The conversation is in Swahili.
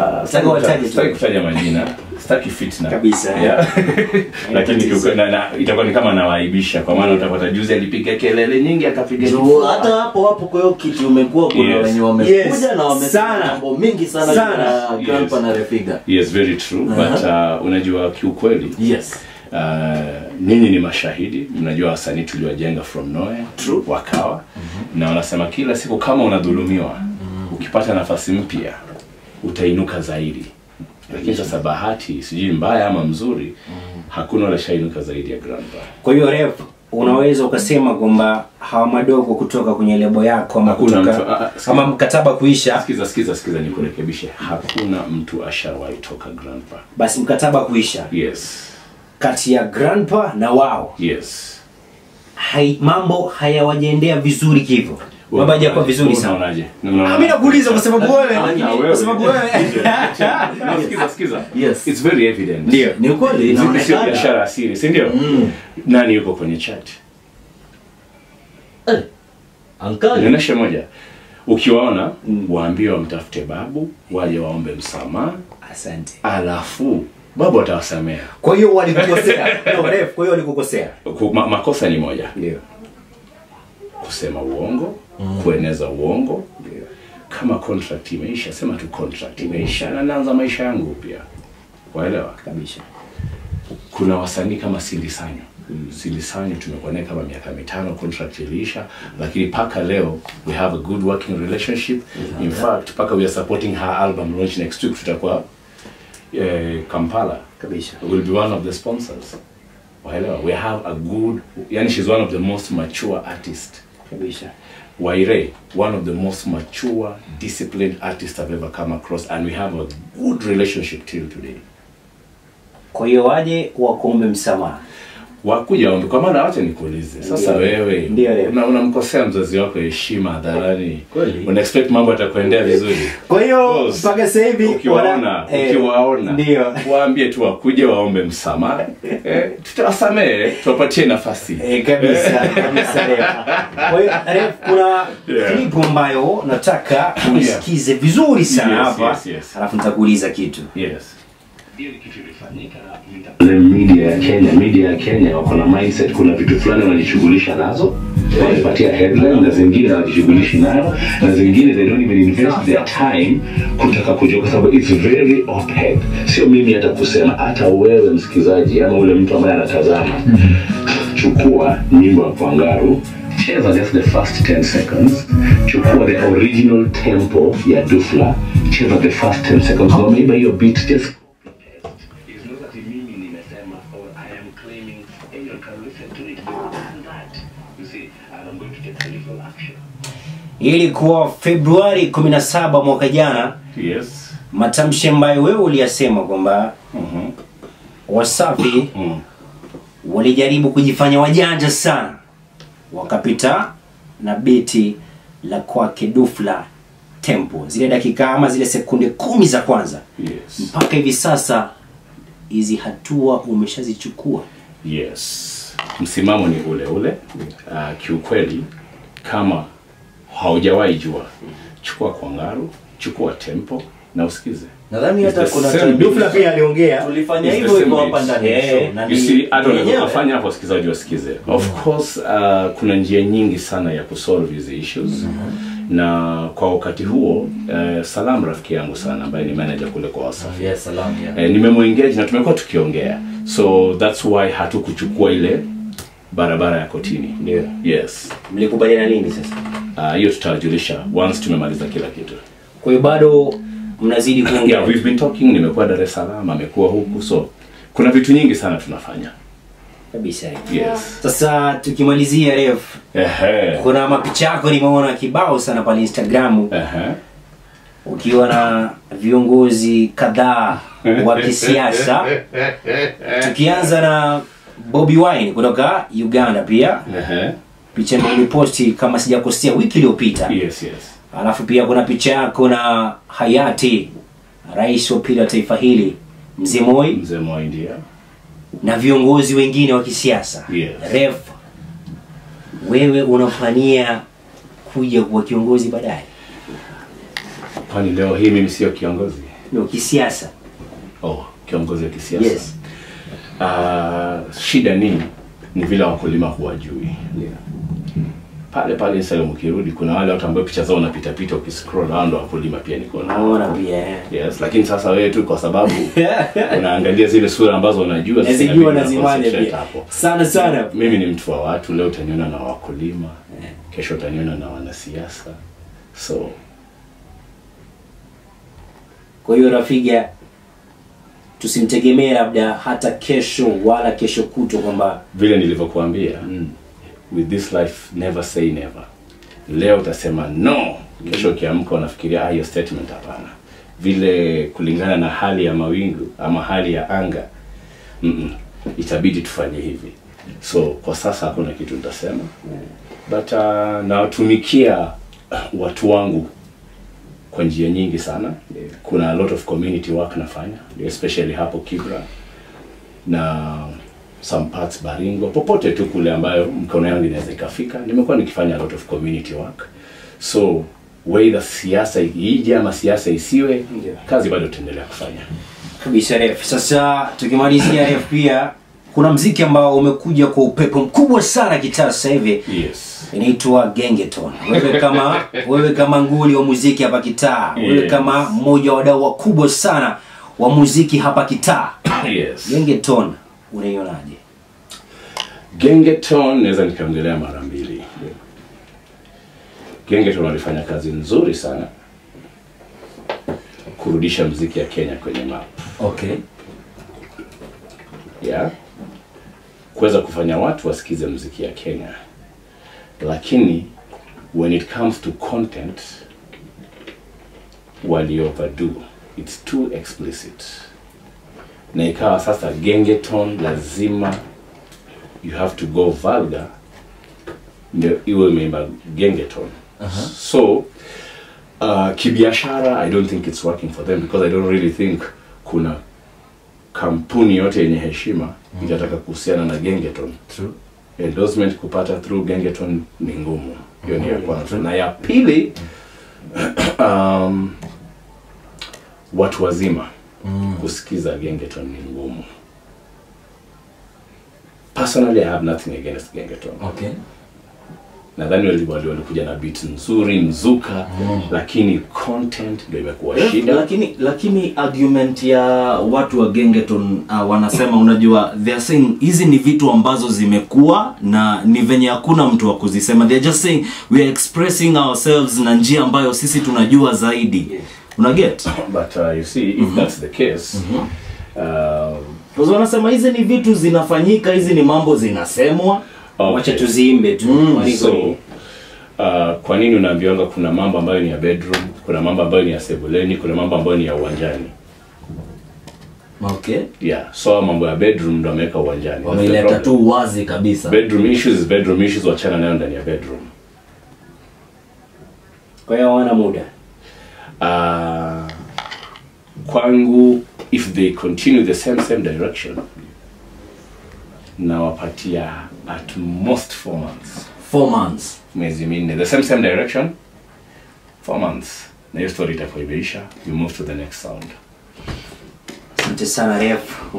Ah, Sitaki kutaja majina. Sitaki fitna. Kabisa, yeah. lakini itakuwa ni kama nawaaibisha kwa maana utapata juzi alipiga kelele nyingi akapiga hata hapo hapo kwa hiyo kiti umekuwa kuna Yes. wenye wamekuja Yes. na wamesema mambo mingi sana Sana. na Refiga. yes very true. But uh, unajua kiukweli Yes. uh, ni mashahidi. Mnajua wasanii tuliwajenga from nowhere True. wakawa. Na wanasema kila siku kama unadhulumiwa ukipata nafasi mpya utainuka zaidi. Lakini sasa bahati sijui mbaya ama mzuri hakuna alishainuka zaidi ya grandpa kwa hiyo rep unaweza ukasema kwamba hawa madogo kutoka kwenye lebo yako ama Hakuna kutoka mtu- ah, ama mkataba kuisha. Sikiza sikiza sikiza nikurekebishe. Hakuna mtu ashawahi toka grandpa basi mkataba kuisha. Yes. Kati ya grandpa na wao. Yes. Hai, mambo hayawajaendea vizuri kivyo mambo hajakuwa vizuri sana. unaonaje Ah, mimi nakuuliza kwa sababu wewe. Kwa sababu wewe. nasikiza sikiza sikiza. Yes. it's very evident. Ndio. Ni ukweli Sio- sio biashara asili si ndio? Nani yuko kwenye chat? Eh, Ankali. nionyeshe moja. Ukiwaona waambie wamtafute babu waje waombe msamaha. Asante. Alafu babu atawasamea kwa hiyo walikukosea. No, ref kwa hiyo walikukosea. Ma, makosa ni moja. Ndio kusema uongo mm. kueneza uongo. Kama contract imeisha sema tu contract imeisha na naanza maisha yangu upya. Waelewa? Kabisa. Kuna wasanii kama silisanyo mm. silisanyo tumekuwa naye kama miaka mitano contract iliisha lakini paka leo we have a good working relationship. In fact paka we are supporting her album launch next week tutakuwa eh, Kampala. Kabisa. Will be one of the sponsors. Waelewa? We have a good yani she's one of the most mature artist kabisa Waire, one of the most mature, disciplined artists I've ever come across, and we have a good relationship till today. kwa hiyo waje wakuombe msamaha wakuja waombe kwa maana wacha nikuulize. Sasa yeah. wewe unamkosea una, una- mzazi wako heshima hadharani? Una expect mambo atakuendea vizuri? Kwa hiyo mpaka sasa hivi ukiwaona eh, ukiwaona ndio. waambie tu wakuje waombe msamaha. Eh, tutawasamehe tuwapatie nafasi. Eh, kabisa kabisa leo Kwa hiyo Ref, kuna Yeah. klipu ambayo nataka usikize vizuri sana Yes, hapa yes, yes. alafu nitakuuliza kitu. Yes Ile media ya Kenya, media ya Kenya wako na mindset, kuna vitu fulani wanajishughulisha nazo wanapatia headline na zingine hawajishughulishi nayo na zingine they don't even invest their time kutaka kujua, kwa sababu it's very opaque. Sio mimi hata kusema, hata wewe msikizaji ama ule mtu ambaye anatazama, chukua nyimbo ya Kwangaru cheza just the first 10 seconds chukua the original tempo ya Dufla cheza the first 10 seconds. Wameiba hiyo beat just Not mimi nimesema or I am claiming and you can listen to it. more than that. You see, and I'm going to take legal action. ilikuwa februari 17 mwaka jana yes matamshi ambayo wewe uliyasema kwamba Mhm. wasafi Mm. walijaribu kujifanya wajanja sana wakapita na beti la kwake dufla tempo zile dakika ama zile sekunde kumi za kwanza yes mpaka hivi sasa hizi hatua umeshazichukua? Yes. Msimamo ni ule ule. Uh, kiukweli kama haujawahi jua chukua kwangaru chukua tempo na usikize. Nadhani hata kuna. Dufla pia aliongea. Tulifanya hivyo hivyo hapa ndani Eh, show. Na You see, hata unafanya hapo sikizaji wasikize of course uh, kuna njia nyingi sana ya kusolve hizi issues na kwa wakati huo eh, salam rafiki yangu sana ambaye ni manager kule kwa wasafi. Yes, salam, yeah. eh, nimemwengage na tumekuwa tukiongea. So that's why hatukuchukua ile barabara ya kotini. Ndio. yes. Mlikubaliana nini sasa? Ah, hiyo tutawajulisha once tumemaliza kila kitu. Kwa hiyo bado mnazidi kuongea? yeah, we've been talking nimekuwa dar es salaam amekuwa huku so kuna vitu nyingi sana tunafanya kabisa. Yes. Sasa tukimalizia ref Ehe. kuna mapicha yako nimeona kibao sana pale instagramu Ehe. ukiwa na viongozi kadhaa wa kisiasa. Tukianza na Bobby Wine kutoka Uganda pia. Uh-huh. picha niliposti kama sijakosea wiki iliyopita. Yes yes. Alafu pia kuna picha yako na hayati rais wa pili wa taifa hili mzee Moi. Mzee Moi india na viongozi wengine wa kisiasa. Yes. ref wewe unafania kuja kuwa kiongozi baadaye? Kwani leo hii mimi sio kiongozi? No kisiasa. Oh, kiongozi wa kisiasa. Yes. Uh, shida ni ni vile wakulima huwajui pale pale Instagram ukirudi kuna wale watu ambao picha zao unapita pita ukiscroll hao ndo wakulima pia niko nao. Naona pia eh. yes lakini sasa wewe tu kwa sababu unaangalia zile sura ambazo unajua inabidi nazimanya pia. sana sana. Mimi ni mtu wa watu leo utaniona na wakulima yeah. kesho utaniona na wanasiasa. So kwa hiyo rafiga tusimtegemee labda hata kesho wala kesho kutwa kwamba vile nilivyokuambia with this life never say never. Leo utasema no. Kesho ukiamka unafikiria ah, hiyo statement hapana. Vile kulingana na hali ya mawingu ama hali ya anga mm itabidi tufanye hivi. So kwa sasa hakuna kitu nitasema. But uh, nawatumikia watu wangu kwa njia nyingi sana. Kuna a lot of community work nafanya especially hapo kibra. Na some parts Baringo, popote tu kule ambayo mkono yangu inaweza ikafika. Nimekuwa nikifanya a lot of community work, so whether siasa ije ama siasa isiwe, kazi bado tutaendelea kufanya. kabisa ref sasa tukimalizia ref pia kuna mziki ambao umekuja kwa upepo mkubwa sana kitaa sasa hivi Yes. inaitwa gengeton wewe kama wewe kama nguli wa muziki hapa kitaa wewe Yes. kama mmoja wa wadau wakubwa sana wa muziki hapa kitaa yes. gengeton unaionaje? Gengeton naweza nikaongelea mara mbili. Gengeton walifanya kazi nzuri sana kurudisha mziki ya Kenya kwenye map. okay. Yeah, kuweza kufanya watu wasikize mziki ya Kenya, lakini when it comes to content wali overdo it's too explicit, na ikawa sasa gengeton lazima you have to go vulgar ndio iwe imeimba gengeton. Uh -huh. so uh, kibiashara i don't think it's working for them because i don't really think kuna kampuni yote yenye heshima mm. itataka kuhusiana na gengeton. True. Endorsement kupata through gengeton ni ngumu. Hiyo ni ya kwanza. Na ya pili um, watu wazima kusikiza gengeton ni ngumu. Personally i have nothing against gengeton okay. Nadhani wali- wali- walikuja na beat nzuri mzuka lakini content ndio imekuwa Eh, shida. lakini lakini argument ya watu wa gengeton uh, wanasema unajua they are saying hizi ni vitu ambazo zimekuwa na ni venye hakuna mtu wa kuzisema. They are just saying we are expressing ourselves na njia ambayo sisi tunajua zaidi una get? But uh, you see if mm -hmm. that's the case mm uh, Because wanasema hizi ni vitu zinafanyika hizi ni mambo zinasemwa. Okay. wacha tuziimbe tu. Mm, so uh, kwa nini unaambiwanga kuna mambo ambayo ni ya bedroom kuna mambo ambayo ni ya sebuleni kuna mambo ambayo ni ya uwanjani? Okay. Yeah so mambo ya bedroom ndo ameweka uwanjani. Problem. tu wazi kabisa. Bedroom issues bedroom issues wachana nayo ndani ya bedroom. Kwa hiyo hawana muda uh, kwangu if they continue the same same direction nawapatia at most four months. Four months. Miezi minne. The same same direction four months. Na hiyo story itakuwa imeisha. You move to the next sound. Asante sana ref